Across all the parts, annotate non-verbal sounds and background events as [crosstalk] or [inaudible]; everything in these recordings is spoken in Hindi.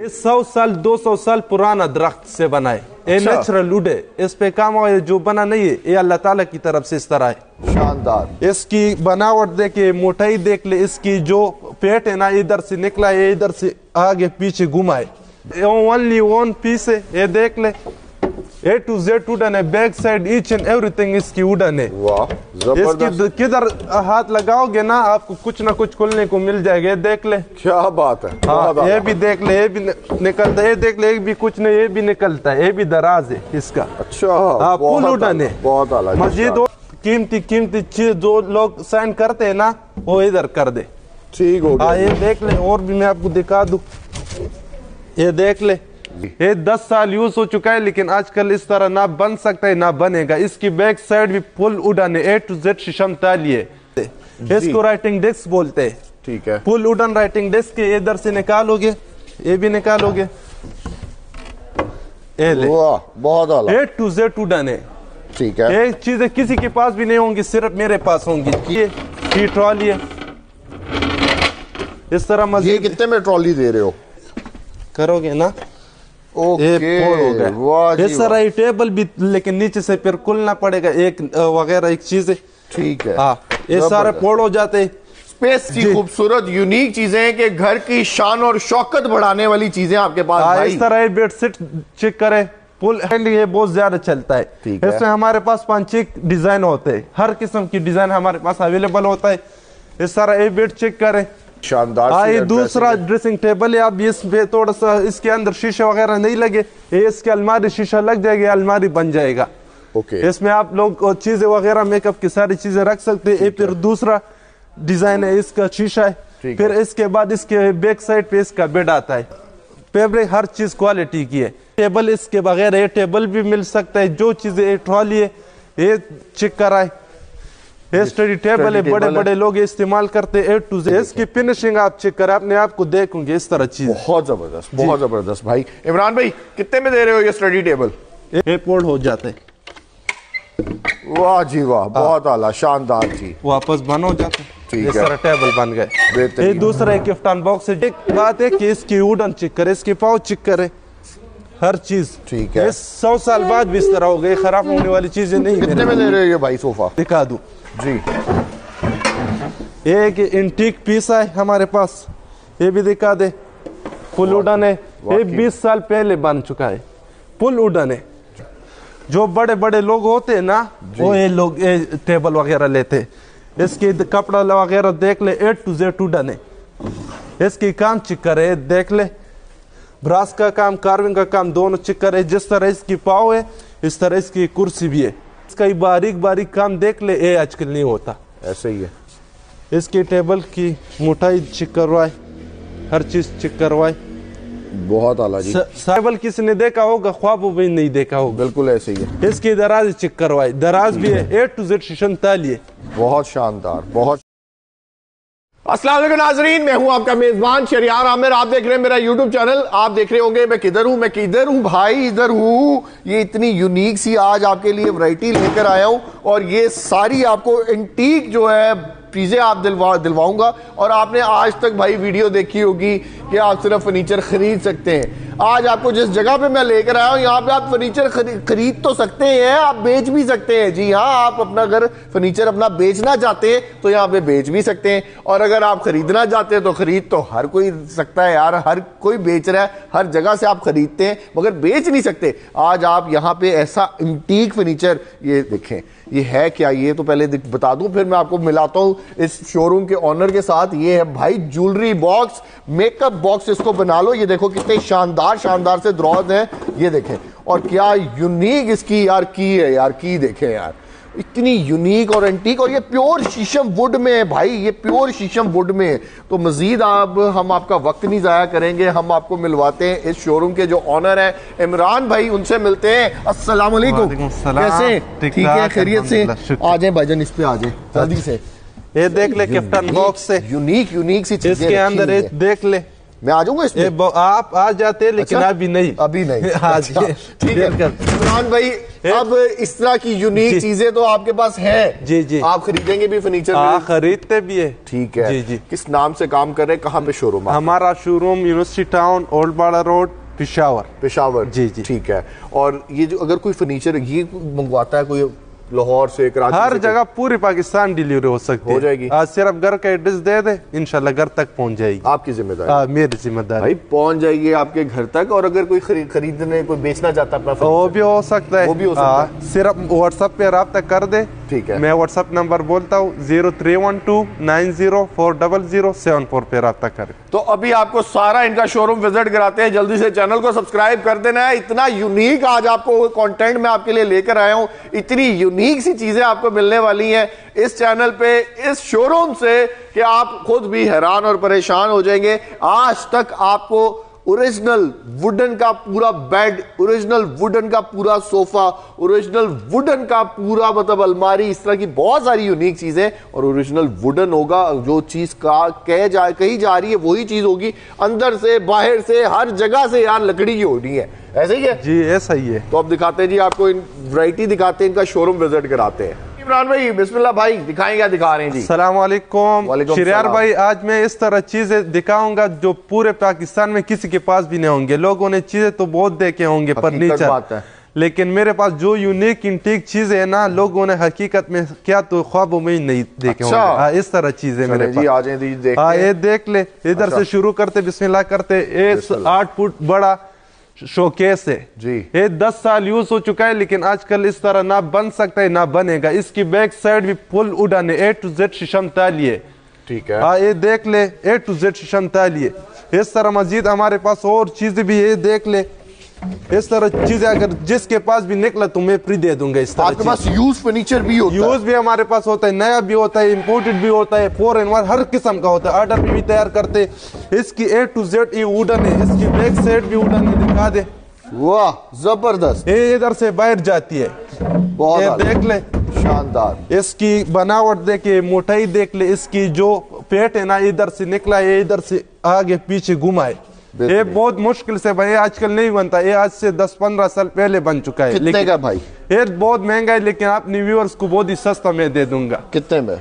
ये सौ साल दो सौ साल पुराना दरख्त से बना है ये अच्छा। नेचुरल वुड है इस पे काम और जो बना नहीं है ये अल्लाह ताला की तरफ़ से इस तरह है। शानदार। इसकी बनावट देखे मोटाई देख ले इसकी जो पेट है ना इधर से निकला है इधर से आगे पीछे घुमा है। ओनली वन पीस है ये देख ले। ए टू जेड वुडन है back side each and everything इसकी वुडन है वाह इसकी किधर हाथ लगाओगे ना आपको कुछ ना कुछ खुलने को मिल जाएगा। देख ले। क्या बात है हाँ ये। भी देख ले ये भी निकलता है ये देख ले ये भी कुछ नहीं ये भी निकलता है ये भी दराज है इसका। अच्छा हाँ फुल आला, है बहुत और कीमती कीमती चीज़ जो लोग साइन करते हैं ना वो इधर कर दे। ठीक हो हाँ गया ये देख ले और भी मैं आपको दिखा दूँ। ये देख ले। ये दस साल यूज़ हो चुका है लेकिन आजकल इस तरह ना बन सकता है ना बनेगा। इसकी बैक साइड भी फुल उड़न है ए टू जेड शीशम ताली है इसको राइटिंग डेस्क बोलते हैं। ठीक है। फुल उडन राइटिंग डेस्क के इधर से निकालोगे ये भी निकालोगे। बहुत ए टू जेड उडन। है ठीक है। ये चीज़ें किसी के पास भी नहीं होंगी सिर्फ़ मेरे पास होंगी। ये ट्रॉली है। इस तरह ये मजीद कितने में ट्रॉली दे रहे हो? करोगे ना? ओके हो ये टेबल भी लेकिन नीचे से फिर खुलना पड़ेगा एक वगैरह एक चीज़। ठीक है। हाँ ये सारे फोड़ हो जाते। स्पेस की खूबसूरत यूनिक चीज़ें हैं कि घर की शान और शौकत बढ़ाने वाली चीज़ें आपके पास हाँ, भाई। इस तरह बेडशीट चेक करे फुल हैंड ये बहुत ज़्यादा चलता है। है। इसमें हमारे पास पाँच एक डिज़ाइन होते हैं। हर किस्म की डिज़ाइन हमारे पास अवेलेबल होता है। इस तरह ये बेड चेक करें। शानदार हाँ दूसरा ड्रेसिंग टेबल है अब इस पे थोड़ा सा इसके अंदर शीशे वगैरह नहीं लगे ये इसके अलमारी शीशा लग जाएगा अलमारी बन जाएगा। ओके। इसमें आप लोग चीज़ें वगैरह मेकअप की सारी चीज़ें रख सकते हैं। फिर दूसरा डिज़ाइन है इसका शीशा है। फिर। इसके बाद इसके बैक साइड पे इसका बेड आता है। फैब्रिक हर चीज़ क्वालिटी की है। टेबल इसके बगैर ये टेबल भी मिल सकता है जो चीज़ें ये ट्रॉली है ये चेक कराए। ये स्टडी टेबल है बड़े बड़े लोग इस्तेमाल करते हैं ए टू जेड इसकी फिनिशिंग आप चेक करें अपने आप को देखोगे इस तरह चीज़ बहुत ज़बरदस्त बहुत ज़बरदस्त भाई। इमरान भाई कितने में दे रहे हो ये स्टडी टेबल ये फोल्ड हो जाते हैं। वाह जी वाह बहुत आला शानदार जी। वापस बन हो जाते ठीक इस है। तरह टेबल बन गए। ये दूसरा एक गिफ्टन बॉक्स है। एक बात है कि इसकी वुडन चेक करे इसकी पाव चेक करे। हर चीज़। ठीक है। सौ साल बाद भी इस तरह हो गई खराब होने वाली चीज़ें नहीं कितने में दे रहे हो ये भाई सोफा? दिखा दूँ। जी। एक इंटीक पीस है हमारे पास। ये भी दिखा दे। फुल वुडन है। ये वाकई। 20 साल पहले बन चुका है। फुल उडन है। जो बड़े बड़े लोग होते हैं ना वो ये लोग ये टेबल वगैरह लेते हैं। इसकी कपड़ा वगैरह देख ले। ए टू जेड वुडन है। इसकी काम चिक्कर है देख ले। ब्रास का काम कार्विंग का काम दोनों चिक्कर। है जिस तरह इसकी पाव है इस तरह इसकी कुर्सी भी है। इसका ये बारीक बारीक काम देख ले। ये आजकल नहीं होता। ऐसे ही है। इसकी टेबल की मोटाई चेक करवाए हर चीज़ चेक करवाए। बहुत आला जी। टेबल किसने देखा होगा? ख्वाब भी नहीं देखा होगा। बिल्कुल ऐसे ही है। इसकी दराज चेक करवाए। दराज भी है ए टू जेड शीशम ताली बहुत शानदार बहुत वालेकुम नाजरीन, मैं हूँ आपका मेजबान शरियार आमिर। आप देख रहे हैं मेरा यूट्यूब चैनल आप देख रहे होंगे, मैं किधर हूँ? मैं किधर हूँ भाई? इधर हूँ। ये इतनी यूनिक सी आज आपके लिए वैरायटी लेकर आया हूँ। और ये सारी आपको एंटीक जो है चीज़ें आप दिलवा, दिलवाऊँगा। और आपने आज तक भाई वीडियो देखी होगी कि आप सिर्फ़ फर्नीचर खरीद सकते हैं। आज आपको जिस जगह पे मैं लेकर आया हूँ, यहाँ पे आप फर्नीचर खरी- खरीद तो सकते हैं आप बेच भी सकते हैं। जी हाँ आप अपना घर फर्नीचर अपना बेचना चाहते हैं तो यहाँ पे बेच भी सकते हैं। और अगर आप खरीदना चाहते हैं तो खरीद तो हर कोई सकता है यार, हर कोई बेच रहा है, हर जगह से आप खरीदते हैं, मगर बेच नहीं सकते। आज आप यहाँ पे ऐसा इंटीक फर्नीचर ये देखें। ये है क्या? ये तो पहले बता दूँ, फिर मैं आपको मिलाता हूँ इस शोरूम के ऑनर के साथ। ये है भाई ज्वेलरी बॉक्स मेकअप बॉक्स इसको बना लो। ये देखो कितने शानदार शानदार से द्रौज हैं। ये देखें। और क्या यूनिक इसकी यार की है यार की देखें यार। इतनी यूनिक और एंटीक और ये प्योर शीशम वुड में है भाई ये प्योर शीशम वुड में है। तो मजीद आप हम आपका वक्त नहीं जाया करेंगे हम आपको मिलवाते हैं इस शोरूम के जो ऑनर है इमरान भाई उनसे मिलते हैं। अस्सलाम कैसे ठीक है? खैरियत से। आ जाए भाईजान इस पे आ जाए जल्दी से। ये देख ले गिफ्टन बॉक्स से। यूनिक यूनिक सी चीज़ें इसके अंदर। देख ले। मैं आ जाऊँगा इसमें? आप आ जाते लेकिन अच्छा? अभी नहीं। अभी नहीं। [laughs] हाँ अच्छा, ठीक है। इमरान भाई अब इस तरह की यूनिक चीज़ें तो आपके पास है। जी, जी। आप खरीदेंगे भी फर्नीचर हाँ खरीदते भी है। ठीक है। जी जी। किस नाम से काम कर रहे हैं? कहाँ पे शोरूम हमारा showroom university town old Bara road Peshawar Peshawar जी, जी। ठीक है। और ये जो अगर कोई फर्नीचर ये मंगवाता है कोई लाहौर से कराची हर जगह पूरी पाकिस्तान डिलीवरी हो सकती हो जाएगी। आज सिर्फ़ घर का एड्रेस दे दे इंशाल्लाह घर तक पहुँच जाएगी। आपकी ज़िम्मेदारी। हाँ मेरी ज़िम्मेदारी। भाई पहुँच जाएगी आपके घर तक और अगर कोई खरीद खरीदने कोई बेचना चाहता है अपना वो भी हो सकता है। वो भी हो सकता हाँ, सिर्फ़ व्हाट्सएप पे रब्ता कर दे। ठीक है। मैं व्हाट्सएप नंबर बोलता हूँ zero three one two nine zero four double zero seven four पे रब्ता करें। तो अभी आपको सारा इनका शोरूम विज़िट कराते हैं। जल्दी से चैनल को सब्सक्राइब कर देना है। इतना यूनिक आज आपको कंटेंट मैं आपके लिए लेकर आया हूँ। इतनी यूनिक सी चीज़ें आपको मिलने वाली हैं इस चैनल पे, इस शोरूम से कि आप खुद भी हैरान और परेशान हो जाएँगे। आज तक आपको ओरिजिनल वुडन का पूरा बेड ओरिजिनल वुडन का पूरा सोफा ओरिजिनल वुडन का पूरा मतलब अलमारी इस तरह की बहुत सारी यूनिक चीज़ें और ओरिजिनल वुडन होगा जो चीज़ का कह जा कही जा रही है वही चीज़ होगी। अंदर से बाहर से हर जगह से यार लकड़ी की होनी है। ऐसे ही है? जी ऐसा ही है। तो अब दिखाते हैं जी आपको इन वैरायटी दिखाते हैं इनका शोरूम विज़िट कराते हैं। इमरान भाई बिस्मिल्लाह भाई दिखाएँ क्या दिखा रहे हैं जी सलाम वालेकुम शरियार भाई आज मैं इस तरह चीज़ें दिखाऊँगा जो पूरे पाकिस्तान में किसी के पास भी नहीं होंगे लोगों ने चीज़ें तो बहुत देखे होंगे फर्नीचर बात है। लेकिन मेरे पास जो यूनिक इंटीक चीज़ें है ना लोगों ने हकीकत में क्या तो ख्वाबों में नहीं देखे अच्छा। होंगे हाँ, इस तरह चीज़ें मेरे पास आ जाए जी देखते हाँ। ये देख ले इधर अच्छा। से शुरू करते बिस्मिल्लाह करते आठ फुट बड़ा शोकेस है। जी। ये दस साल यूज़ हो चुका है लेकिन आजकल इस तरह ना बन सकता है ना बनेगा। इसकी बैक साइड भी फुल उड़ाने ए टू जेड शीशम ताली है ठीक है। हाँ ये देख ले ए टू जेड शीशम ताली है इस तरह मजीद हमारे पास और चीज़ भी है ये देख ले। इस तरह चीज़ें अगर जिसके पास भी निकला तो मैं फ्री दे दूँगा इस तरह आपके पास यूज़ फर्नीचर भी होता है। यूज़ भी हमारे पास होता है नया भी होता है इम्पोर्टेड भी होता है फोर एन वन हर किस्म का होता है। ऑर्डर भी, भी तैयार करते इसकी ए टू जेड ये वुडन है इसकी बैक साइड भी वुडन है दिखा दे। वाह ज़बरदस्त। ये इधर से बाहर जाती है। बहुत ये देख ले। शानदार। इसकी बनावट देखे मोटाई देख ले इसकी जो पेट है ना इधर से निकला है इधर से आगे पीछे घुमाए ये। बहुत मुश्किल से भाई आजकल नहीं बनता। ये आज से 10-15 साल पहले बन चुका है। कितने का भाई? ये बहुत महँगा है लेकिन अपने व्यूअर्स को बहुत ही सस्ता में दे दूँगा। कितने में?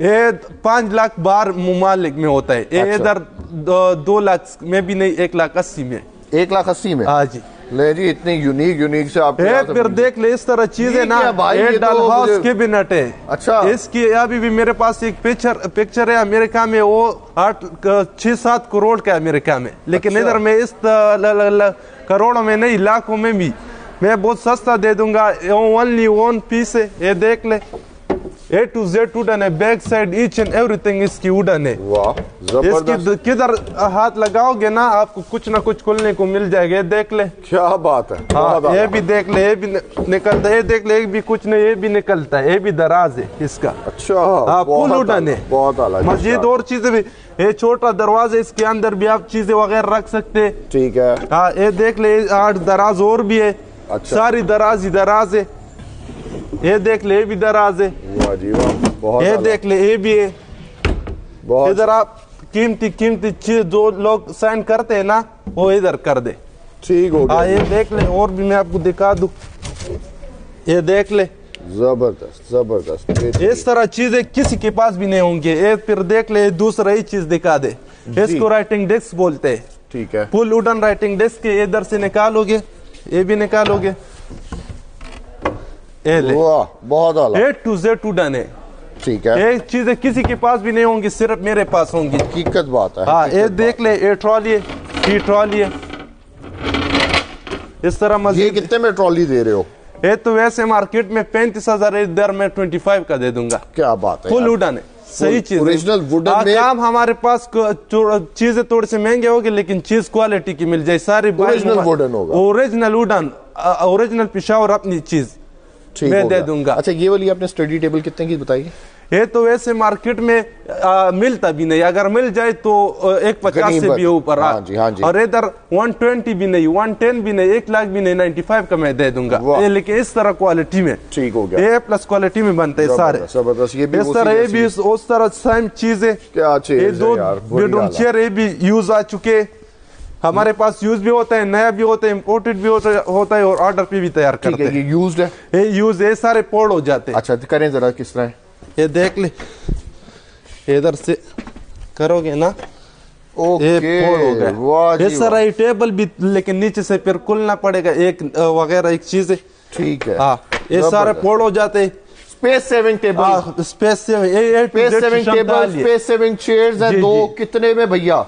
ये पाँच लाख बार मुमालिक में होता है। ये अच्छा। इधर दो, दो लाख में भी नहीं एक लाख अस्सी में। एक लाख अस्सी में? हाँ जी। ले जी इतनी यूनिक यूनिक से आप ये फिर देख ले इस तरह चीज़ें ये ना भाई, ये ये डल तो हाउस मुझे- कैबिनेट है अच्छा। इसकी अभी भी मेरे पास एक पिक्चर पिक्चर है अमेरिका में वो आठ छह सात करोड़ का है अमेरिका में लेकिन अच्छा। इधर में इस त- करोड़ों में नहीं लाखों में भी मैं बहुत सस्ता दे दूँगा ओनली वन पीस है ये देख ले ए टू जेड वुडन है back side each and everything इसकी उडन है वाह इसकी किधर हाथ लगाओगे ना आपको कुछ ना कुछ खुलने को मिल जाएगा ये देख ले क्या बात है हाँ ये भी देख ले ये भी निकलता है ये देख ले ये भी कुछ नहीं ये भी निकलता है ये भी दराज है इसका अच्छा हाँ फुल उड़न है बहुत मस्जिद और चीज़ें भी ये छोटा दरवाज़ा इसके अंदर भी आप चीज़ें वगैरह रख सकते हैं ठीक है हाँ ये देख ले आठ दराज और भी है अच्छा। सारी दराज ही दराज है ये देख ले ये भी दराज है वाह जी वाह बहुत ये देख ले ये भी है। बहुत इधर आप कीमती कीमती चीज़ जो लोग साइन करते हैं ना वो इधर कर दे। ठीक हो गया। ये देख ले और भी मैं आपको दिखा दूँ। ये देख ले। ज़बरदस्त ज़बरदस्त। इस तरह चीज़ें किसी के पास भी नहीं होंगे। ये फिर देख ले दूसरा ही चीज़ दिखा दे। इसको राइटिंग डेस्क बोलते हैं। ठीक है। फुल उडन राइटिंग डेस्क के इधर से निकालोगे ये भी निकालोगे। ये ले। वाह बहुत आला। ए टू जेड वुडन है। ठीक है। ये चीज़ें किसी के पास भी नहीं होंगी सिर्फ़ मेरे पास होंगी। हकीकत बात है हाँ ये देख ले ये ट्रॉली है ट्रॉली है। इस तरह मजीद कितने में ट्रॉली दे रहे हो? ये तो वैसे मार्केट में पैंतीस हज़ार इधर मैं ट्वेंटी फाइव का दे दूँगा। क्या बात है फुल। वुडन है सही चीज़ ओरिजिनल वुडन हाँ, में- काम हमारे पास चीज़ें थोड़ी से महँगे होगी लेकिन चीज़ क्वालिटी की मिल जाए सारी ओरिजिनल wooden होगा। ओरिजिनल वुडन ओरिजिनल पिशावर अपनी चीज़। मैं दे दूँगा। अच्छा ये वाली आपने स्टडी टेबल कितने की बताई? ये तो वैसे मार्केट में आ, मिलता भी नहीं। अगर मिल जाए तो एक पचास से। भी ऊपर हाँ जी, हाँ जी। और इधर 120 भी नहीं 110 भी नहीं एक लाख भी नहीं 95 का मैं दे दूँगा। ये लेकिन इस तरह क्वालिटी में। ठीक हो गया। ये प्लस क्वालिटी में बनते हैं सारे। ज़बरदस्त, ज़बरदस्त। ये भी इस तरह ये भी उस- तरह सेम चीज़। है दो बेडरूम चेयर ये भी यूज़ आ चुके। हमारे पास यूज़ भी होता है नया भी होता है इम्पोर्टेड भी होता होता है और ऑर्डर पे भी तैयार करते हैं। ये यूज्ड है? ये यूज़ ये सारे पोड़ हो जाते हैं। अच्छा तो करें जरा किस तरह ये देख ले। इधर से करोगे ना? ओके ये सारा ये टेबल भी लेकिन नीचे से फिर खुलना पड़ेगा एक वगैरह एक चीज़। ठीक है। हाँ ये सारे फोड़ हो जाते हैं। स्पेस सेविंग टेबल स्पेस से ये ये space saving table space saving chairs हैं दो कितने में भैया?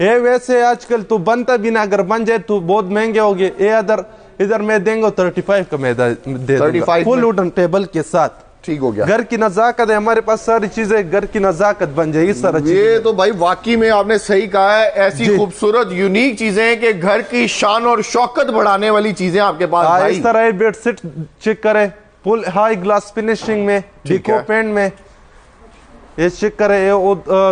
ये वैसे आजकल तू बनता भी ना अगर बन जाए तो बहुत महँगे हो गए। ये अदर इधर मैं देंगे थर्टी फाइव का मैं दे- दे 35 फुल वुडन टेबल के साथ। ठीक हो गया। घर की नजाकत है हमारे पास सारी चीज़ें घर की नजाकत बन जाएगी इस तरह ये तो भाई वाकई में आपने सही कहा है ऐसी खूबसूरत यूनिक चीज़ें हैं कि घर की शान और शौकत बढ़ाने वाली चीज़ें आपके पास हाँ, भाई। इस तरह बेडशीट चेक करे। फुल हाई ग्लास फिनिशिंग में डिको पेंट में ये चेक करे ये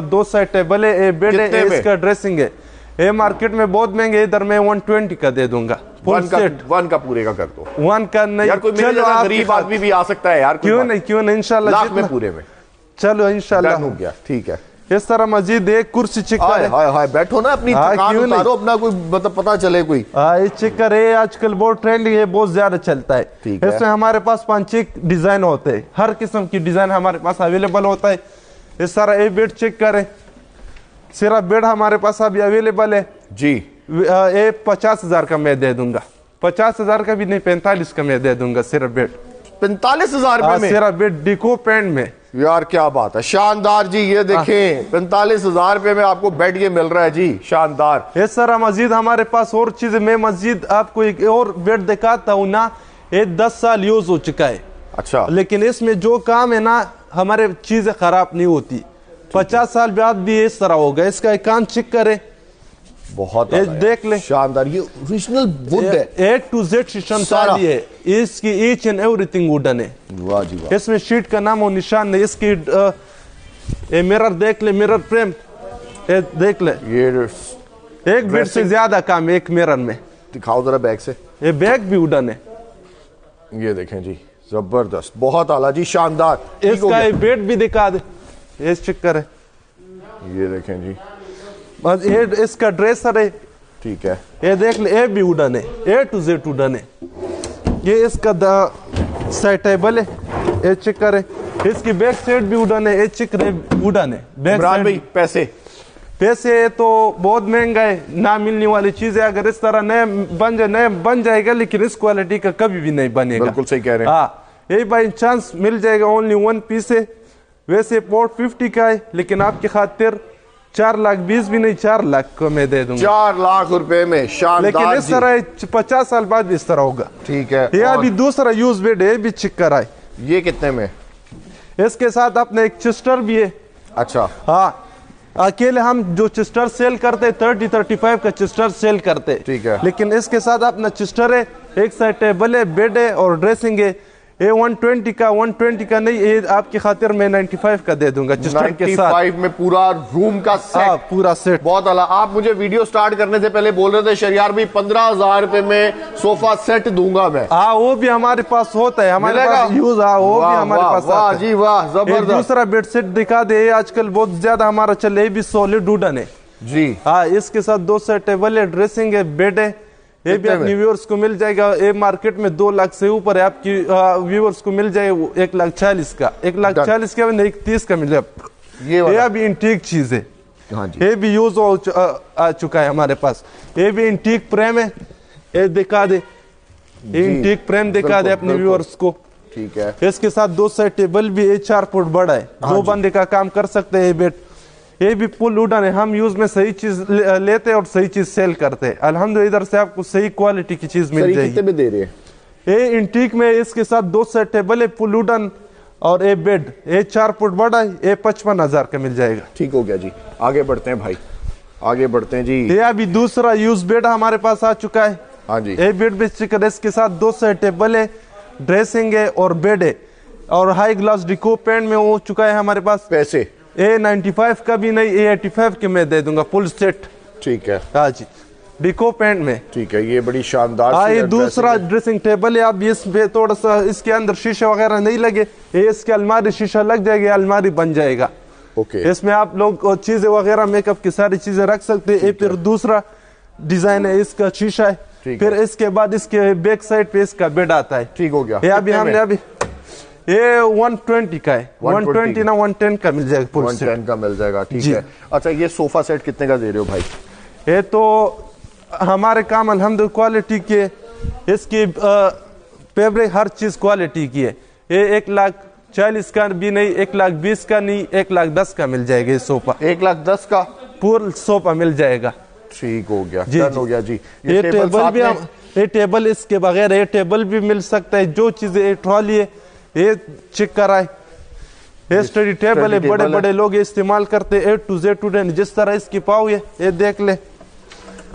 दो साइड टेबल है ये बेड है? इसका ड्रेसिंग है। ये मार्केट में बहुत महँगे इधर मैं 120 का दे दूँगा। वन का वन का पूरे का कर दो। वन का नहीं यार कोई चलो गरीब आदमी भी आ सकता है यार क्यों नहीं क्यों नहीं इंशाल्लाह लाख में पूरे में। चलो इंशाल्लाह। हो गया ठीक है। इस तरह मजीद एक कुर्सी चेक हाय हाय बैठो ना अपनी हाँ, थकान उतारो अपना कोई मतलब पता चले कोई। हाँ ये चेक करे ये आजकल बहुत ट्रेंडिंग है बहुत ज़्यादा चलता है। इसमें हमारे पास पाँच एक डिज़ाइन होते हैं। हर किस्म की डिज़ाइन हमारे पास अवेलेबल होता है। इस तरह ये बेड चेक करें। सिर्फ़ बेड हमारे पास अभी अवेलेबल है। जी। ये पचास हज़ार का मैं दे दूँगा। पचास हज़ार का भी नहीं पैंतालीस का मैं दे दूँगा सिर्फ़ बेड। पैंतालीस हज़ार हाँ, में सिर्फ़ बेड डिको पेंट में। यार क्या बात है। शानदार जी ये देखें पैंतालीस हज़ार रुपए में आपको बेड ये मिल रहा है। जी शानदार। इस तरह मजीद हमारे पास और चीज़ें मैं मस्जिद आपको एक और बेड दिखाता हूँ ना ये दस साल यूज़ हो चुका है। अच्छा। लेकिन इसमें जो काम है ना हमारे चीज़ें खराब नहीं होती। पचास साल बाद भी इस तरह होगा इसका एक काम चेक करें। बहुत ये देख ले। शानदार ये ओरिजिनल वुड है। ए टू जेड सिस्टम सारा। है। इसकी ईच एंड एवरीथिंग वुडन है। वाह जी वाह। इसमें शीट का नाम और निशान नहीं इसकी ये मिरर देख ले मिरर फ्रेम ये देख ले। ये एक बेड से ज़्यादा काम एक मिरर में। दिखाओ जरा बैग से। ये बैग भी वुडन है। ये देखें जी। ज़बरदस्त बहुत आला जी शानदार। इसका बेड भी दिखा दे। ये चेक करे ये देखें जी। बस ये इसका ड्रेसर है ठीक है। ये देख ले ये भी उड़न है ए टू जेड उड़न है। ये इसका साइड टेबल है ये चेक करे इसकी बैक साइड भी उड़न है ये चेक रहे उड़न है। बैक साइड पैसे। पैसे तो बहुत महँगा है ना मिलने वाली चीज़ है अगर इस तरह नए बन जाए नए बन जाएगा लेकिन इस क्वालिटी का कभी भी नहीं बनेगा। बिल्कुल सही कह रहे हैं। हाँ यही बाई चांस मिल जाएगा ओनली वन पीस है। वैसे पोर्ट फिफ्टी का है लेकिन आपकी खातिर चार लाख बीस भी नहीं चार लाख को मैं दे दूँगा। चार लाख रुपए में लेकिन इस तरह पचास साल बाद भी इस तरह होगा। ठीक है ये अभी दूसरा यूज़ बेड है भी चेक कराए। ये कितने में? इसके साथ अपने एक चिस्टर भी है। अच्छा। हाँ अकेले हम जो चिस्टर सेल करते थर्टी थर्टी फाइव का चिस्टर सेल करते ठीक है। लेकिन इसके साथ अपना चिस्टर है एक साइड टेबल है बेड है और ड्रेसिंग है ये 120 का 120 का नहीं ये आपकी खातिर मैं 95 का दे दूँगा के साथ। में पूरा रूम का हाँ सेट पूरा सेट बहुत अला आप मुझे वीडियो स्टार्ट करने से पहले बोल रहे थे शरियार भाई पंद्रह हज़ार रुपए में सोफा सेट दूँगा मैं। हाँ वो भी हमारे पास होता है हमारे पास यूज़ हाँ वो भी हमारे पास वाह जी वाह ज़बरदस्त। दूसरा बेडशीट दिखा दे आजकल बहुत ज़्यादा हमारा चल भी सॉलिड वुडन है। जी। हाँ इसके साथ दो सेट टेबल है ड्रेसिंग है बेड है। ये भी अपनी व्यूअर्स को मिल जाएगा। ये मार्केट में दो लाख से ऊपर है। आपकी व्यूअर्स को मिल जाएगा एक लाख चालीस का। एक लाख चालीस का एक तीस का मिलेगा ये ये अभी इंटीक चीज़ है। हाँ जी। ये भी यूज़ हो आ, चुका है हमारे पास। ये भी इंटीक प्रेम है। ये दिखा दे। ये इंटीक प्रेम दिखा दे अपने व्यूअर्स को। ठीक है। इसके साथ दो साइड टेबल भी है चार फुट बड़ा है। दो बंदे का काम कर सकते हैं ये बेड ये भी पुल उड़न है। हम यूज़ में सही चीज़ लेते हैं और सही चीज़ सेल करते हैं। अल्हम्दुलिल्लाह इधर से आपको सही क्वालिटी की चीज़ मिल जाएगी। दे रहे हैं? ये इंटीक में इसके साथ दो सेट टेबल है पुल उड़न और ये बेड ये चार फुट बड़ा है ये पचपन हज़ार का मिल जाएगा। ठीक हो गया जी। आगे बढ़ते हैं भाई। आगे बढ़ते हैं जी। ये अभी दूसरा यूज़ बेड हमारे पास आ चुका है। हाँ जी। ये बेड भी इसके साथ दो सेट टेबल है ड्रेसिंग है और बेड है। और हाई ग्लास डिको पेंट में हो चुका है हमारे पास। पैसे। ए नाइन्टी फाइव का भी नहीं ए एटी फाइव के मैं दे दूँगा फुल सेट ठीक है। हाँ जी। डिको पेंट में। ठीक है ये बड़ी शानदार हाँ ये दूसरा ड्रेसिंग टेबल है अब इसमें थोड़ा सा इसके अंदर शीशा वगैरह नहीं लगे ये इसके अलमारी शीशा लग जाएगी अलमारी बन जाएगा। ओके। इसमें आप लोग चीज़ें वगैरह मेकअप की सारी चीज़ें रख सकते हैं। फिर दूसरा डिज़ाइन है इसका शीशा है। फिर इसके बाद इसके बैक साइड पे इसका बेड आता है। ठीक हो गया। ये अभी हमने अभी ये 120 का है। 120 120 ना 110 का मिल जाएगा फुल सेट 110 का मिल जाएगा ठीक है। अच्छा ये सोफा सेट कितने का दे रहे हो भाई? ये तो हमारे काम अलहमद क्वालिटी के इसकी फैब्रिक हर चीज़ क्वालिटी की है। ये एक लाख चालीस का भी नहीं एक लाख बीस का नहीं एक लाख दस का मिल जाएगा ये सोफा एक लाख दस का? पूरा सोफा मिल जाएगा। ठीक हो गया जी, जी। हो गया जी। ये टेबल साथ भी हम ये टेबल इसके बगैर ये टेबल भी मिल सकता है। जो चीज़ें ये ट्रॉली है ये चेक कराए। ये स्टडी टेबल है बड़े बड़े लोग इस्तेमाल करते हैं। ए टू जेड टू जिस तरह इसकी पाव है ये देख ले।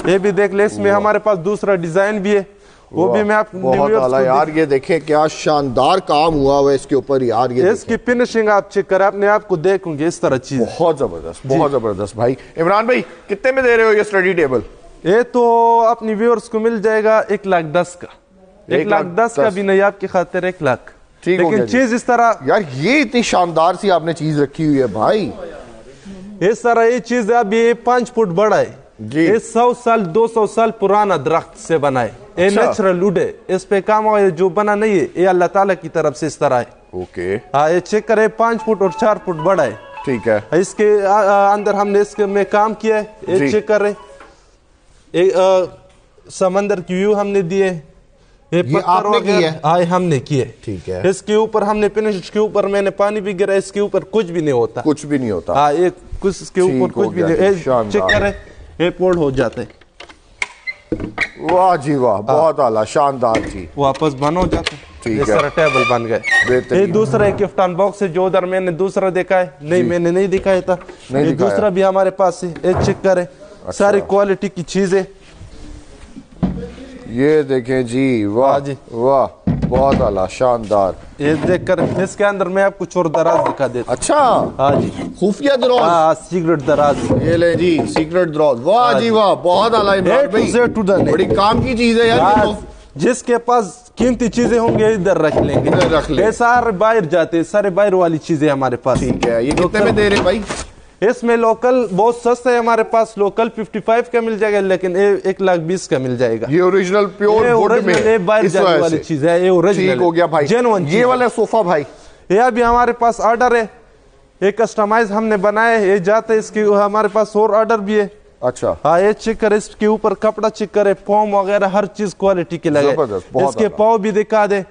ये भी देख ले इसमें हमारे पास दूसरा डिज़ाइन भी है। वो भी मैं आप बहुत यार ये देखें क्या शानदार काम हुआ हुआ है इसके ऊपर। यार ये इसकी फिनिशिंग आप चेक करें अपने आप को देखोगे इस तरह चीज़। बहुत ज़बरदस्त बहुत ज़बरदस्त भाई। इमरान भाई कितने में दे रहे हो ये स्टडी टेबल ये तो अपनी व्यूअर्स को मिल जाएगा एक लाख दस का। एक लाख दस का भी नहीं आपकी खातिर एक लाख। ठीक लेकिन चीज़ इस तरह यार ये इतनी शानदार सी आपने चीज़ रखी हुई है भाई। इस तरह ये चीज़ अब ये पाँच फुट बड़ा है। ये सौ साल दो सौ साल पुराना दरख्त से बना है ये अच्छा। नेचुरल वुड है इस पे काम हुआ है जो बना नहीं है ये अल्लाह ताला की तरफ़ से इस तरह है। ओके। हाँ ये चेक करे पाँच फुट और चार फुट बड़ा है ठीक है। इसके आ, आ, अंदर हमने इसके में काम किया है। ये चेक कर। समंदर की व्यू हमने दिए ये पत्थर आपने की है? हाँ? ये हमने किए। ठीक है। इसके ऊपर हमने फिनिश के ऊपर मैंने पानी भी गिरा इसके ऊपर कुछ भी नहीं होता। कुछ भी नहीं होता। हाँ ये कुछ इसके ऊपर कुछ भी नहीं। ये। चेक करे ये पोर्ड हो जाते। वाह जी वाह बहुत आला शानदार जी। वापस बन हो जाते। ठीक इस है। तरह टेबल बन गए। ये दूसरा एक गिफ्टान बॉक्स है जो उधर मैंने दूसरा देखा है नहीं मैंने नहीं दिखाया था। नहीं ये। दूसरा भी हमारे पास है। ये चेक करे। सारी क्वालिटी की चीज़ें। ये देखें जी वाह हाँ जी। वाह बहुत आला शानदार। ये देख कर इसके अंदर मैं आपको चोर दराज दिखा देता अच्छा? हाँ जी। खुफिया दरवाज हाँ सीक्रेट दराज। ये ले जी सीक्रेट दरवाज वाह जी वाह बहुत आला. बड़ी काम की चीज़ है यार तो। जिसके पास कीमती चीज़ें होंगे इधर रख लेंगे। इधर रख ले। सारे बाहर जाते सारे बाहर वाली चीज़ें हमारे पास। ठीक है ये कितने में दे रहे भाई? इसमें लोकल बहुत सस्ता है हमारे पास लोकल 55 का मिल जाएगा लेकिन ये एक लाख बीस का मिल जाएगा। ये ओरिजिनल प्योर वुड में बाहर जाने वाली चीज़ है ये ओरिजिनल हो गया भाई। जेनुअन ये वाला सोफा भाई। ये अभी हमारे पास ऑर्डर है। ये कस्टमाइज हमने बनाया है ये जाते इसकी हमारे पास और ऑर्डर भी है। अच्छा। हाँ ये चेक करे इसके ऊपर कपड़ा चेक करे फॉर्म वगैरह हर चीज़ क्वालिटी के लगे। इसके पाव भी दिखा दे।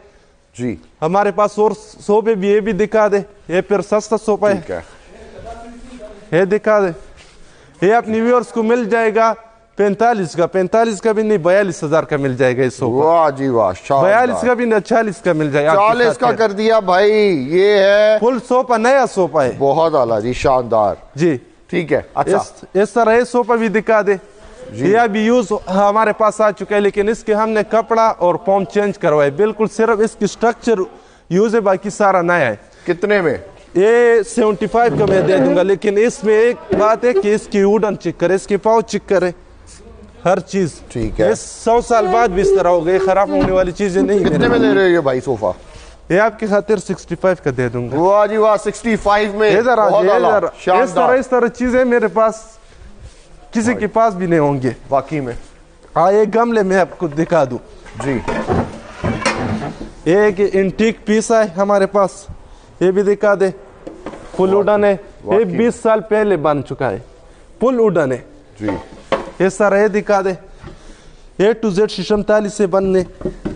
जी। हमारे पास और सोफे भी ये भी दिखा दे। ये फिर सस्ता सोफा है। ये दिखा दे। ये अपनी व्यूअर्स को मिल जाएगा पैंतालीस का पैंतालीस का भी नहीं बयालीस हज़ार का मिल जाएगा इस वाह जी वाह बयालीस का भी नहीं चालीस का मिल जाएगा। चालीस का कर दिया भाई ये है। फुल सोफा नया सोफा है। बहुत आला जी शानदार। जी। ठीक है अच्छा। इस इस तरह ये सोफा भी दिखा दे। ये अभी यूज़ हमारे पास आ चुका है लेकिन इसके हमने कपड़ा और फॉर्म चेंज करवाए बिल्कुल सिर्फ़ इसकी स्ट्रक्चर यूज़ है बाकी सारा नया है। कितने में? ये 75 का मैं दे दूँगा लेकिन इसमें एक बात है कि इसकी वुडन चेक करे इसके पाव चेक करे हर चीज़। ठीक है। सौ साल बाद भी इस तरह हो गई खराब होने वाली चीज़ें नहीं कितने में दे रहे हो भाई सोफा? ये आपकी खातिर 65 का दे दूँगा। वाह जी वाह 65 में इधर आ इधर। इस तरह इस तरह चीज़ें मेरे पास किसी के पास भी नहीं होंगे। वाकई में। हाँ ये गमले में आपको दिखा दूँ। जी। एक इंटीक पीस है हमारे पास। ये भी दिखा दे पुल उडन है ये वाकई। 20 साल पहले बन चुका है फुल उडन। है जी। ये सारा ये दिखा दे ए टू जेड शीशम ताली से बनने।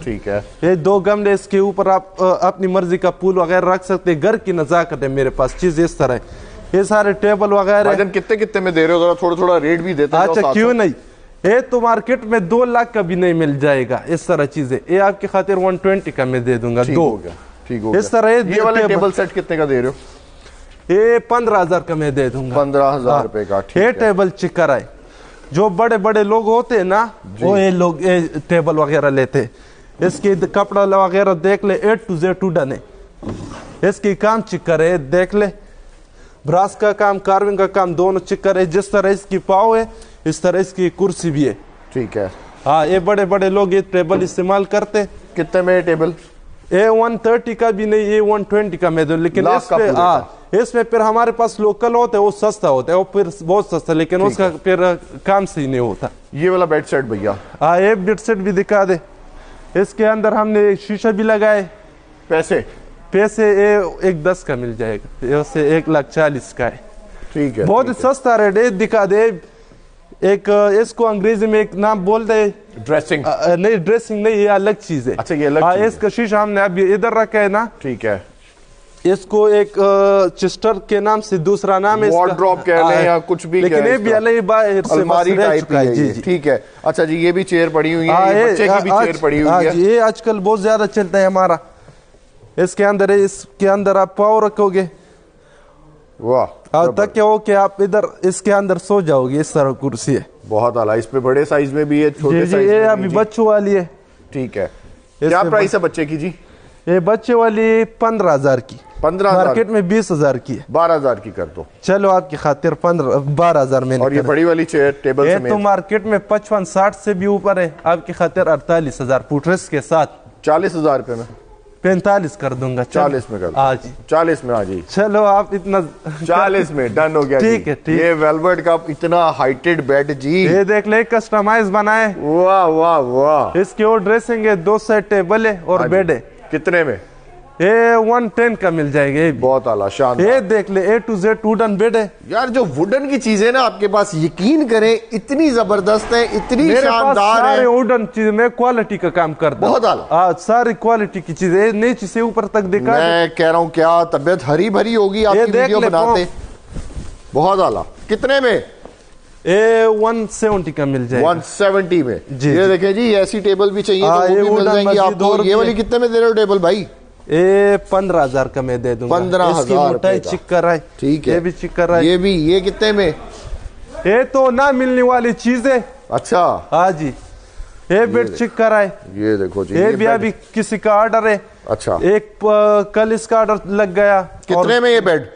ठीक है। ये दो गमले इसके ऊपर आप अपनी मर्ज़ी का फूल वगैरह रख सकते हैं घर की नजाकत है मेरे पास चीज़ इस तरह है। ये सारे टेबल वगैरह कितने कितने में दे रहे हो? थोड़ा थोड़ा रेट भी देते अच्छा क्यों नहीं? ये तो मार्केट में दो लाख का भी नहीं मिल जाएगा इस तरह चीज़ें। ये आपकी खातिर 120 का मैं दे दूँगा दो। हो गया। ठीक हो इस तरह ये वाले टेबल- सेट कितने का दे रहे हो? ये पंद्रह हज़ार का मैं दे दूँगा। पंद्रह हज़ार हाँ। रुपए का ये ठीक है। टेबल चिकर है। जो बड़े बड़े लोग होते हैं ना वो ये लोग ये टेबल वगैरह लेते हैं। इसके कपड़ा वगैरह देख ले A to Z to done है। इसकी काम चिक्कर है देख ले। ब्रास का काम कार्विंग का काम दोनों चिक्कर है। जिस तरह इसकी पाव है इस तरह इसकी कुर्सी भी है। ठीक है। हाँ ये बड़े बड़े लोग ये टेबल इस्तेमाल करते कितने में टेबल ए वन थर्टी का भी नहीं ए वन ट्वेंटी का मैं लेकिन इसमें हाँ इसमें फिर हमारे पास लोकल होता है वो सस्ता होता है वो फिर बहुत सस्ता लेकिन उसका फिर काम सही नहीं होता। ये वाला बेड सेट भैया। हाँ ये बेड सेट भी दिखा दे। इसके अंदर हमने शीशा भी लगाए। पैसे? पैसे ये एक दस का मिल जाएगा एक लाख चालीस का है। ठीक है बहुत सस्ता रेट दिखा दे। एक इसको अंग्रेज़ी में एक नाम बोलते हैं। ड्रेसिंग अ, नहीं ड्रेसिंग नहीं ये अलग चीज़ है। अच्छा, ये अलग हाँ चीज़ है। इसका शीशा हमने अभी इधर रखा है ना। ठीक है। इसको एक चिस्टर के नाम से दूसरा नाम है इसका। कह लें हाँ, या कुछ भी लेकिन ये भी अलग बाहर से अलमारी टाइप चुका है है। जी ठीक है। अच्छा जी ये भी चेयर पड़ी हुई हाँ, है ये बच्चे की भी चेयर पड़ी हुई हाँ है। ये आजकल बहुत ज़्यादा चलता है हमारा। इसके अंदर है, इसके अंदर आप पाव रखोगे। वाह और तक क्या हो कि आप इधर इसके अंदर सो जाओगे इस तरह कुर्सी है। बहुत आला इस पे बड़े साइज़ में भी है छोटे साइज़ ये अभी बच्चों वाली है। ठीक है। क्या प्राइस है बच्चे की जी? ये बच्चे वाली पंद्रह हज़ार की। पंद्रह मार्केट में बीस हज़ार की है। बारह हज़ार की कर दो। चलो आपकी खातिर पंद्रह बारह हज़ार में और ये बड़ी वाली चेयर टेबल ये तो मार्केट में पचपन साठ से भी ऊपर है। आपकी खातिर अड़तालीस हज़ार फुटरेस के साथ। चालीस हज़ार रुपए में पैंतालीस कर दूँगा चालीस में कर। हाँ चालीस में आ जी। चलो आप इतना चालीस में डन हो गया ठीक है, ठीक। ये वेलवेट का इतना हाइटेड बेड जी। ये देख ले कस्टमाइज बनाए। वाह वाह वाह। इसकी और ड्रेसिंग है दो सेट टेबल है और हाँ बेड। है कितने में? ये वन टेन का मिल जाएगा ये बहुत आला शानदार। ये देख ले A to Z wooden bed है। यार जो वुडन की चीज़ें ना आपके पास यकीन करें इतनी ज़बरदस्त है इतनी शानदार है। वुडन चीज़ में क्वालिटी का काम करता बहुत आला। हाँ सारी क्वालिटी की चीज़ें नीचे से ऊपर तक दिखा। मैं कह रहा हूँ क्या तबियत हरी भरी होगी आपकी देख वीडियो बनाते? बहुत आला। कितने में? वन सेवेंटी का मिल जाएगा। 170 में। जी, ये। देखें जी ऐसी टेबल भी चाहिए हाँ, तो वो भी मिल जाएँगी आपको। ये वाली कितने में दे रहे हो टेबल भाई? ये पंद्रह हज़ार का मैं दे दूँगा। 15,000 इसकी मोटाई चिक कर रहा। है ठीक है। ये भी चिक कर रहा। है ये भी ये कितने में? ये तो ना मिलने वाली चीज़। है अच्छा। हाँ जी। ये बेड चिक कर रहा। है ये देखो जी ये ये भी अभी किसी का ऑर्डर है। अच्छा। एक कल इसका ऑर्डर लग गया। कितने में ये बेड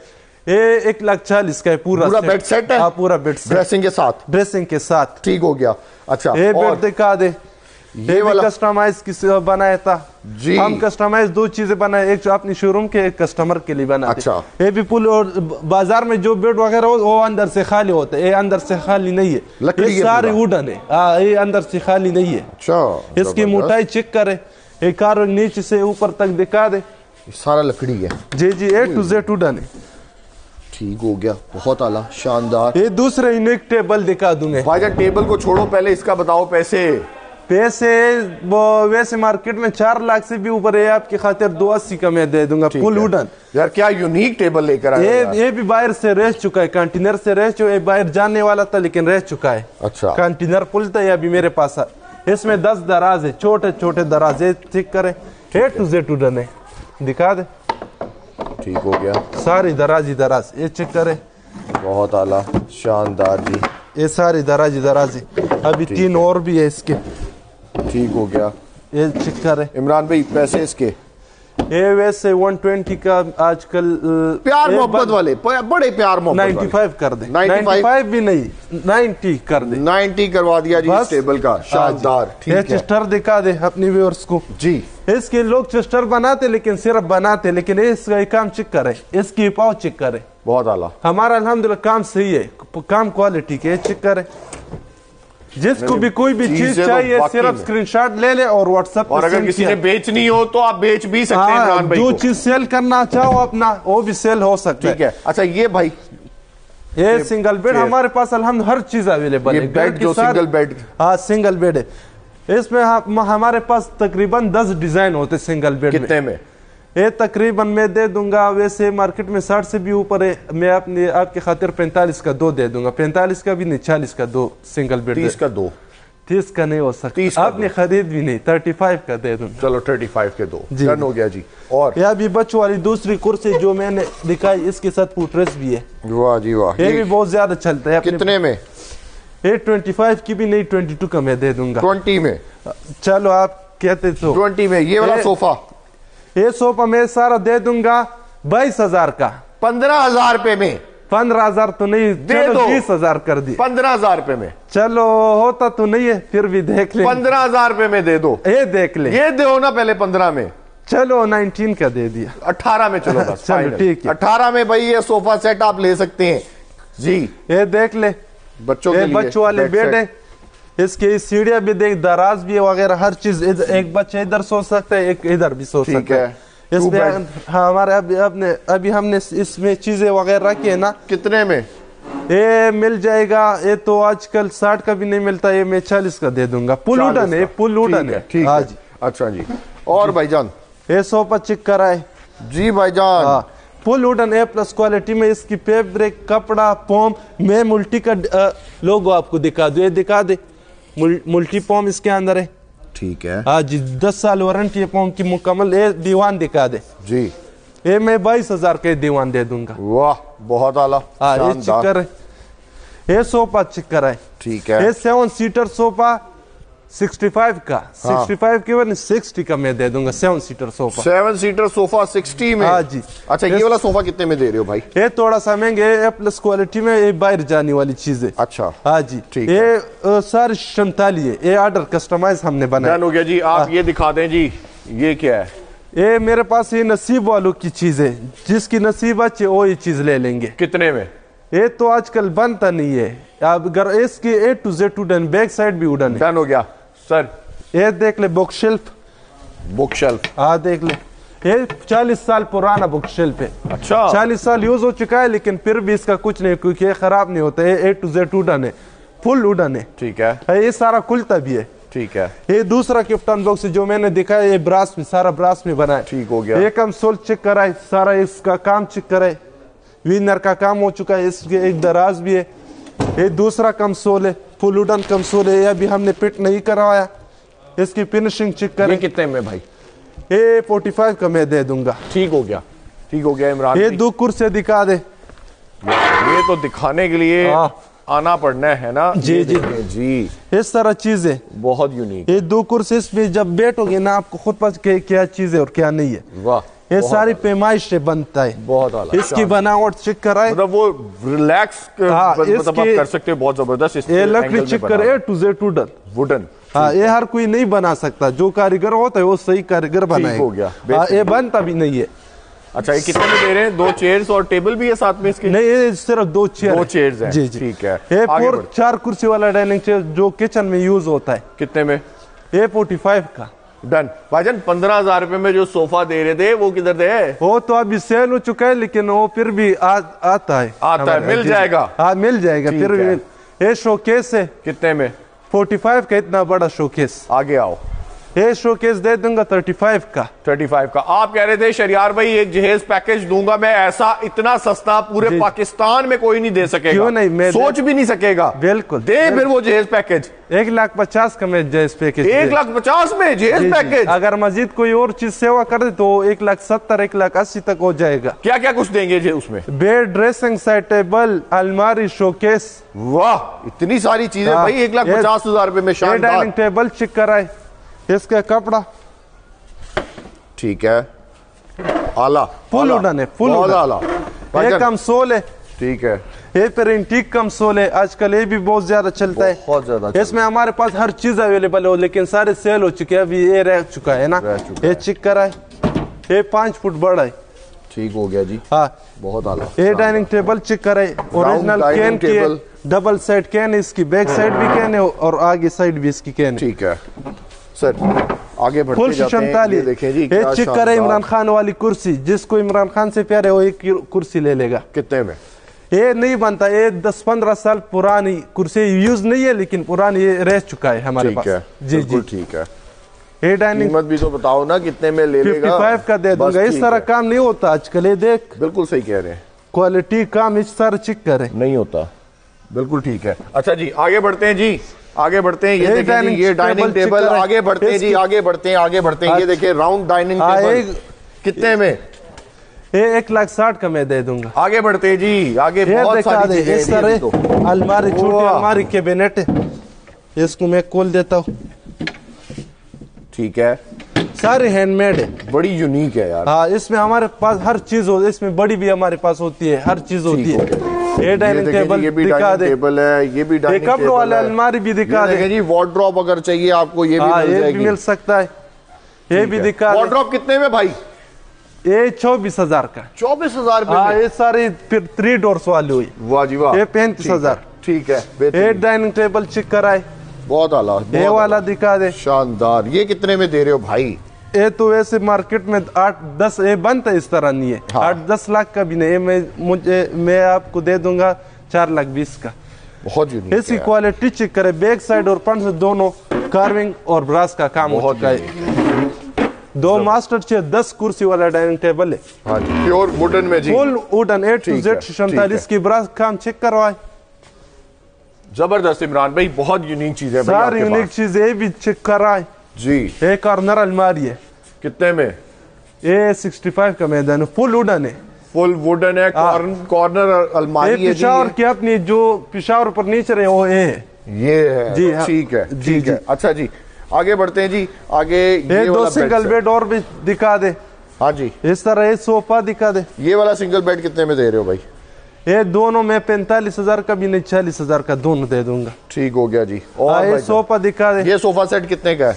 ये एक लाख चालीस का है पूरा पूरा बेड सेट है? हाँ पूरा बेड सेट ड्रेसिंग के साथ? ड्रेसिंग के साथ। ठीक हो गया। अच्छा ये बेड दिखा दे। ये कस्टमाइज किसी बनाया था? जी। हम कस्टमाइज दो चीज़ें बनाए। एक जो अपनी शोरूम के एक कस्टमर के लिए बनाते। अच्छा। ये भी पुल और बाज़ार में जो बेड वगैरह हो वो अंदर से खाली होता। है ये अंदर से खाली नहीं है। लकड़ी ये सारी वुडन है। हाँ ये अंदर से खाली नहीं है। अच्छा इसकी मोटाई चेक करे। ये कार नीचे से ऊपर तक दिखा दे। सारा लकड़ी है। जी जी ए टू जेड वुडन है। ठीक हो गया। बहुत आला शानदार। ये दूसरे यूनिक टेबल दिखा दूँगे। भाईजान टेबल को छोड़ो पहले इसका बताओ पैसे। पैसे वो वैसे मार्केट में चार लाख से भी ऊपर है आपकी खातिर दो अस्सी का मैं दे दूँगा फुल वुडन यार क्या यूनिक टेबल लेकर आए ये ये भी बाहर से रह चुका है कंटेनर से रह चुका है बाहर जाने वाला था लेकिन रह चुका है। अच्छा। कंटेनर फुल था ये अभी मेरे पास है। इसमें दस दराज है छोटे छोटे दराजे ठीक करे। ए टू जेड वुडन है। दिखा दे। ठीक हो गया। सारी दराज ही दराज ये चेक करे। बहुत आला शानदार जी। ये सारी दराज ही दराज अभी तीन और भी है इसके। ठीक हो गया। ये चेक करे इमरान भाई पैसे इसके। ये वैसे 120 का आजकल प्यार मोहब्बत वाले बड़े प्यार मोहब्बत 95 कर दे। 95? 95 भी नहीं 90 कर दे। नाइनटी करवा दिया जी इस बस टेबल का। शानदार ठीक है। चेस्टर दिखा दे अपनी व्यूअर्स को। जी। इसके लोग चेस्टर बनाते लेकिन सिर्फ़ बनाते लेकिन इसका काम चेक करे। इसकी पाव चेक करे। बहुत आला। हमारा अल्हम्दुलिल्लाह काम सही है काम क्वालिटी के चेक करे। जिसको भी कोई भी चीज़ तो चाहिए सिर्फ़ स्क्रीनशॉट ले ले और व्हाट्सएप और अगर किसी ने बेचनी हो तो आप बेच भी सकते हैं हाँ इमरान भाई जो चीज़ सेल करना चाहो अपना वो भी सेल हो सकता ठीक है। अच्छा ये भाई ये सिंगल बेड हमारे पास अलहमद हर चीज़ अवेलेबल है। बेड जो सिंगल बेड हाँ सिंगल बेड है। इसमें हमारे पास तकरीबन दस डिज़ाइन होते सिंगल बेड में। कितने में? ये तकरीबन मैं दे दूँगा वैसे मार्केट में साठ से भी ऊपर है। मैं अपने आपके खातिर पैंतालीस का दो दे दूँगा। पैंतालीस का भी नहीं चालीस का दो सिंगल बेड तीस का दो। तीस का नहीं हो सकता। आपने खरीद भी नहीं थर्टी फाइव का दे दूँगा। चलो थर्टी फाइव के दो। जी। डन हो गया जी। और? यह भी बच्चों वाली दूसरी कुर्सी जो मैंने दिखाई इसके साथ फुटरेस भी है। वाह जी वाह। ये भी बहुत ज़्यादा चलता है कितने में? ये ट्वेंटी फाइव की भी नहीं ट्वेंटी टू का मैं दे दूँगा। ट्वेंटी में। चलो आप कहते तो। ट्वेंटी में ये वाला सोफा। ये सोफा मैं सारा दे दूँगा बाईस हज़ार का। पंद्रह हज़ार रुपए में। पंद्रह हज़ार तो नहीं दे चलो दो। बीस हज़ार कर दी पंद्रह हज़ार रुपए में। चलो होता तो नहीं है फिर भी देख ले पंद्रह हज़ार रुपए में दे दो। ये देख ले। ये दो ना पहले पंद्रह में। चलो नाइनटीन का दे दिया। अठारह में चलो बस [laughs] चलो, ठीक है। अठारह में भाई ये सोफा सेट आप ले सकते हैं। जी। ये देख ले। बच्चों के लिए बच्चों वाले बेड है इसकी सीढ़ियाँ भी देख दराज भी वगैरह हर चीज़ एक बच्चा इधर सो सकता है एक इधर भी सो सकता है। इसमें हाँ हमारे अभी अपने अभी हमने इसमें चीज़ें वगैरह रखी है ना। कितने में? ये मिल जाएगा ये तो आजकल साठ का भी नहीं मिलता ये मैं चालीस का दे दूँगा। पुल 40 है पुल ठीक है ठीक हाँ। जी। अच्छा जी। और भाईजान? ये सोफा चिक कराए जी भाईजान। हाँ। Full wooden A plus quality में इसकी फैब्रिक कपड़ा पोम मैं मुल्टी का लोगो आपको दिखा दूँ ये दिखा दे। मुल, मुल्टी इसके अंदर है। ठीक है। हाँ जी दस साल वारंटी है पॉम की मुकम्मल ये दीवान दिखा दे। जी। ये मैं बाईस हज़ार के दीवान दे दूँगा। वाह बहुत आला। हाँ ये। चिक्कर है। ये सोफा चिक्कर है। ठीक है। ये सेवन सीटर सोफा 65 का। 65 के वन 60 का मैं दे दूँगा seven seater sofa seven seater sofa sixty में? हाँ जी। अच्छा ये वाला सोफा कितने में दे रहे हो भाई? ये थोड़ा सा महँगे है प्लस क्वालिटी में ये बाहर जाने वाली चीज़। है अच्छा। हाँ जी। ठीक ये सारी है। ये ऑर्डर कस्टमाइज हमने बनाया हो गया जी। आप ये दिखा दें जी ये क्या है? ये मेरे पास ये नसीब वालों की चीज़ है। जिसकी नसीब अच्छी वो ये चीज़ ले लेंगे। कितने में? ये तो आजकल बनता नहीं है। अब अगर इसकी A to Z wooden back side भी उड़न है। हो गया। सर। ये देख ले बुक शेल्फ बुक शेल्फ हाँ देख ले। ये चालीस साल पुराना बुक शेल्फ है। अच्छा। चालीस साल यूज़ हो चुका है लेकिन फिर भी इसका कुछ नहीं क्योंकि ये खराब नहीं होता। है ए टू जेड उड़न है। फुल उड़न है। ठीक है। है, ये सारा खुलता भी है। ठीक है। ये दूसरा गिफ्टन बॉक्स जो मैंने दिखाया ये ब्रास में सारा ब्रास में बना है। ठीक हो गया। ये कम सोल चेक कराए सारा इसका काम चेक कराए। विनर का काम हो चुका है इसके एक दराज भी है। ये दूसरा कम सोल है फुल उडन कमसोल है ये अभी हमने पिट नहीं करवाया। इसकी फिनिशिंग चेक करें। कितने में भाई? ये 45 का मैं दे दूँगा। ठीक हो गया ठीक हो गया इमरान ये दो कुर्सियाँ दिखा दे। ये तो दिखाने के लिए हाँ। आना पड़ना है ना? जी, जी। जी। इस तरह चीज़। बहुत यूनिक ये दो कुर्सी इसमें जब बैठोगे ना आपको खुद पता क्या चीज़ है और क्या नहीं है। वाह। ये सारी पेमाइश से बनता है। बहुत इसकी। बनावट चेक कराए मतलब वो रिलैक्स हाँ, मतलब आप कर सकते हैं बहुत ज़बरदस्त ये लकड़ी चेक बना करे to Z to done wooden हाँ ये हर कोई नहीं बना सकता। जो कारीगर होता है वो सही कारीगर बनाए हो गया, हाँ, ये बनता भी नहीं है। अच्छा ये कितने में दे रहे हैं? दो चेयर्स और टेबल भी है साथ में इसके? नहीं ये सिर्फ़ दो चेयर दो है। हैं, जी जी। ठीक है। ये फोर चार कुर्सी वाला डाइनिंग चेयर जो किचन में यूज़ होता है। कितने में? ये फोर्टी फाइव का। डन भाईजान पंद्रह हज़ार रुपए में जो सोफा दे रहे थे वो किधर थे? वो तो अभी सेल हो चुका है लेकिन वो फिर भी आ, आता है। आता है, मिल। जाएगा। हाँ मिल जाएगा फिर भी। ये शोकेस है। कितने में? 45 का इतना बड़ा शोकेस आगे आओ। ये शोकेस दे दूँगा 35 का। 35 का। आप कह रहे थे शरियार भाई एक जहेज पैकेज दूँगा मैं ऐसा इतना सस्ता पूरे पाकिस्तान में कोई नहीं दे सकेगा। क्यों नहीं, मैं सोच भी नहीं सकेगा। बिल्कुल। दे फिर वो जहेज पैकेज एक लाख पचास का मैं जैस पैकेज एक लाख पचास में जहेज पैकेज अगर मजीद कोई और चीज़ सेवा कर दे तो एक लाख सत्तर एक लाख अस्सी तक हो जाएगा। क्या क्या कुछ देंगे जे उसमें? बेड ड्रेसिंग सेट टेबल अलमारी शोकेस। वाह इतनी सारी चीज़ें हाँ, भाई एक लाख पचास हज़ार रुपए में डाइनिंग टेबल चिक कराए इसका कपड़ा। ठीक है। आला फुल उड़न है फुल आला ये कम सोल। है ठीक है। ये पर इंटीक कम सोल। है आजकल ये भी बहुत ज़्यादा चलता है। बहुत ज़्यादा इसमें हमारे पास हर चीज़ अवेलेबल हो लेकिन सारे सेल हो चुके हैं। अभी ये रह चुका है ना। चुका ये चिक कराए। ये पाँच फुट बड़ा है। ठीक हो गया जी। हाँ। बहुत आला। ये डाइनिंग टेबल चेक करे ओरिजिनल कैन की डबल साइड कैन है इसकी बैक साइड भी कैन है और आगे साइड भी इसकी कैन है। ठीक है। सर आगे बढ़ते जाते हैं। ये देखें जी ये चेक करे। इमरान खान वाली कुर्सी। जिसको इमरान खान से प्यार है वो एक कुर्सी ले लेगा। कितने में? ये नहीं बनता। ये दस पंद्रह साल पुरानी कुर्सी यूज़ नहीं है लेकिन पुरानी ये रह चुका है हमारे है पास। जी जी। ठीक है। ये डाइनिंग कीमत भी तो बताओ ना कितने में ले लेगा। 55 का दे दूँगा। इस तरह काम नहीं होता आजकल ये देख। बिल्कुल सही कह रहे हैं। क्वालिटी काम इस तरह चेक करे। नहीं होता। बिल्कुल ठीक है। अच्छा जी आगे बढ़ते हैं जी। आगे बढ़ते हैं ये ये देखें ये डाइनिंग टेबल आगे बढ़ते हैं जी आगे बढ़ते हैं आगे बढ़ते हैं ये। देखिए राउंड डाइनिंग टेबल कितने में? ये एक लाख साठ का मैं दे दूँगा। आगे बढ़ते हैं जी आगे बहुत सारी इस तरह। अलमारी छोटी अलमारी कैबिनेट इसको मैं खोल देता हूँ। ठीक है। सारे हैंडमेड है बड़ी यूनिक है यार। हाँ इसमें हमारे पास हर चीज़ हो इसमें बड़ी भी हमारे पास होती है हर चीज़ होती है ये डाइनिंग टेबल ये भी डाइनिंग टेबल है ये भी डाइनिंग टेबल वाले अलमारी भी दिखा जी वार्ड्रॉप अगर चाहिए आपको ये भी हाँ मिल ये भी जाएगी। मिल सकता है। ये भी दिखा वार्ड्रॉप कितने में भाई? ये चौबीस हज़ार का। चौबीस हज़ार हाँ ये सारी थ्री डोर्स वाली हुई। वाह जी वाह। ये 35,000 ठीक है ये डाइनिंग टेबल चेक कराए बहुत आला ये वाला दिखा दे। शानदार। ये कितने में दे रहे हो भाई? ये तो वैसे मार्केट में आठ दस ए बनता है इस तरह नहीं है। हाँ। आठ दस लाख का भी नहीं मैं मुझे मैं आपको दे दूँगा चार लाख बीस का। बहुत यूनिक इसकी क्वालिटी चेक करे। बैक साइड और फ्रंट से दोनों कार्विंग और ब्रास का काम हो चुका है। दो मास्टर चेयर दस कुर्सी वाला डाइनिंग टेबल है। हाँ प्योर वुडन में जी full wooden A to Z सैंतालीस की ब्रास काम चेक करवाए। ज़बरदस्त इमरान भाई बहुत यूनिक चीज़ है सारी यूनिक चीज़ ये भी चेक कराए। जी। एक कॉर्नर अलमारी है। कितने में? ये 65 का मैदान है फुल वुडन है। फुल वुडन है। कॉर्नर अलमारी है पिशावर की अपनी जो पिशावर पर नीचे है वो ये है। ये है जी, हाँ। ठीक है जी, ठीक है। अच्छा जी आगे बढ़ते हैं जी आगे ये दो सिंगल बेड और भी दिखा दे। हाँ जी। इस तरह ये सोफा दिखा दे। ये वाला सिंगल बेड कितने में दे रहे हो भाई? ये दोनों में पैंतालीस हज़ार का भी नहीं चालीस हज़ार का दोनों दे दूँगा। ठीक हो गया जी। और ये सोफा दिखा दे। ये सोफा सेट कितने का है?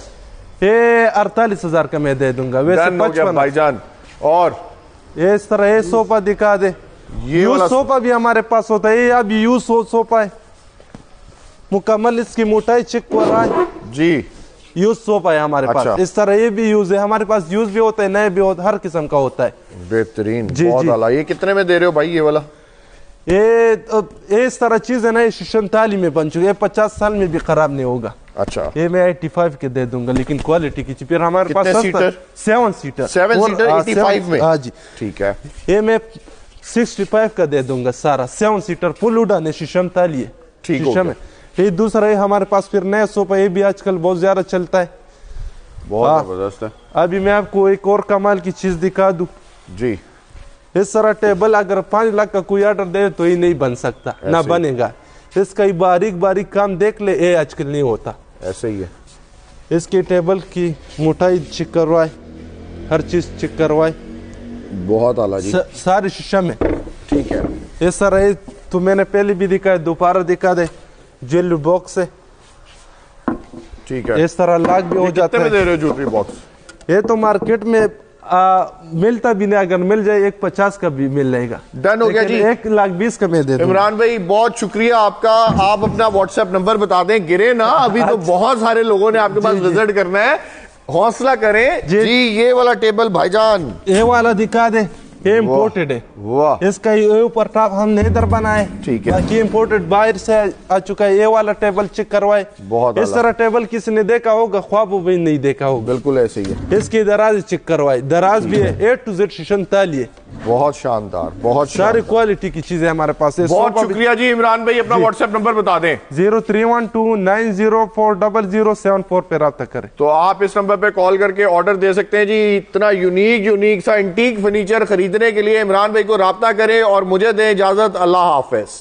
ये अड़तालीस हज़ार का मैं दे दूँगा। वैसे पचपन। भाईजान। और? ये इस तरह ये सोफा दिखा दे। ये सोफा भी हमारे पास होता है। ये अभी यूज़ सोफा है। मुकम्मल इसकी मोटाई चेक कर रहा है। जी। यूज़ सोफा है हमारे अच्छा। पास। इस तरह ये भी यूज़ है। हमारे पास यूज़ भी होता है नए भी होता है हर किस्म का होता है। बेहतरीन। जी, बहुत जी। ये कितने में दे रहे हो भाई ये वाला? ये इस तरह चीज़ है ना ये शंताली में बन चुकी है। पचास साल में भी खराब नहीं होगा। अच्छा। ये मैं 85 के दे दूँगा लेकिन क्वालिटी की फिर हमारे पास seater? Seven seater seven seater 85 में? हाँ जी। ठीक है। ये मैं 65 का दे दूँगा सारा। सेवन सीटर फुल उड़ान है शीशम ताली है। ठीक शीशम है ये दूसरा है हमारे पास फिर नया सोफा ये भी आजकल बहुत ज़्यादा चलता है। बहुत। ज़बरदस्त है। अभी मैं आपको एक और कमाल की चीज़ दिखा दू। जी। इस तरह टेबल अगर पाँच लाख का कोई ऑर्डर दे तो ये नहीं बन सकता ना बनेगा। इसका ये बारीक बारीक काम देख ले ये आजकल नहीं होता। ऐसे ही है। इसकी टेबल की मोटाई चेक करवाए हर चीज़ चेक करवाए। बहुत आला जी। सारी शीशा में। ठीक है। इस तरह ये तो मैंने पहले भी दिखा है दोबारा दिखा दे जेल बॉक्स है। ठीक है। इस तरह लाख भी हो ये जाता है। दे रहे हो ज्वेलरी बॉक्स ये तो मार्केट में आ, मिलता भी नहीं अगर मिल जाए एक पचास का भी मिल जाएगा। डन हो गया जी। एक लाख बीस का मैं दे इमरान भाई बहुत शुक्रिया आपका। आप अपना व्हाट्सएप नंबर बता दें। गिरे ना अभी तो बहुत सारे लोगों ने आपके पास। विज़िट करना है। हौसला करें। जी, जी। ये वाला टेबल भाईजान। ये वाला दिखा दे। ये इम्पोर्टेड है। वाह। इसका ये ऊपर टॉप हमने इधर बनाए। ठीक है। बाकी इम्पोर्टेड बाहर से आ चुका है। ये वाला टेबल चेक करवाए। बहुत इस तरह टेबल किसी ने देखा होगा ख्वाब भी नहीं देखा होगा। बिल्कुल ऐसे ही है। इसकी दराज चेक करवाए। दराज भी है। ए टू जेड शीशम ताली है बहुत शानदार बहुत सारी क्वालिटी की चीज़ें हमारे पास है। बहुत शुक्रिया जी इमरान भाई अपना व्हाट्सएप नंबर बता दें। Zero three one two nine zero four double zero seven four पे रब्ता करें। तो आप इस नंबर पे कॉल करके ऑर्डर दे सकते हैं जी। इतना यूनिक यूनिक सा इंटीक फर्नीचर खरीदने के लिए इमरान भाई को रबता करें और मुझे दें इजाज़त। अल्लाह हाफिज।